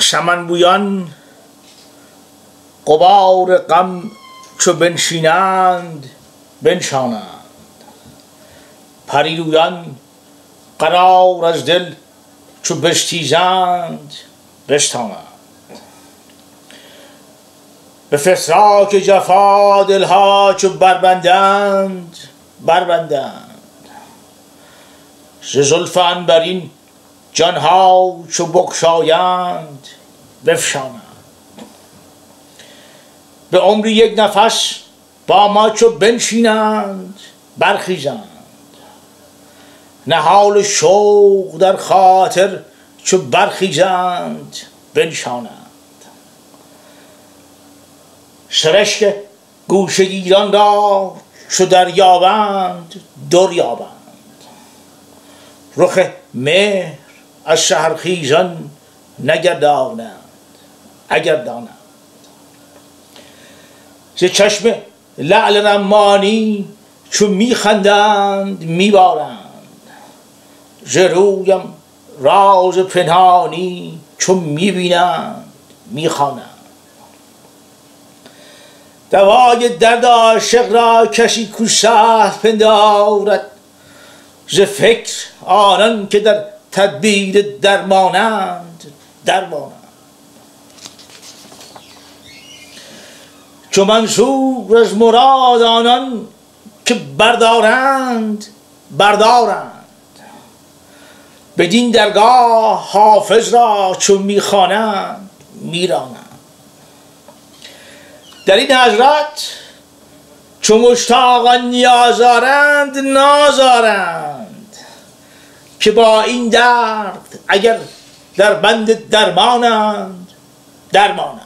شمن قبار غم چو بنشینند بنشانند. پریرویان قرار از دل چو بشتیزند بشتانند. به فسراک جفا دلها چو بربندند بربندند. ز زلف عنبرین جانها چو بگشایند بفشانند. به عمری یک نفس با ما چو بنشینند برخیزند. نهال شوق در خاطر چو برخیزند بنشانند. سرشک گوشه گیران را چو دریابند دریابند. رخ مهر از شهرخیزان نگردانند اگر دانند ز چشم لعل رمانی چو میخندند میبارند. ز رویم راز پنهانی چو می‌بینند می‌خوانند. دوای درد عاشق را کسی کو پندارد ز فکر آنان که در تدبیر درمانند. درمانند. چو منصور از مراد آنان که بردارند بردارند. بدین درگاه حافظ را چون می‌خوانند میرانند. در این حضرت چو مشتاقان نیازارند نازارند که با این درد اگر در بند درمانند درمانند.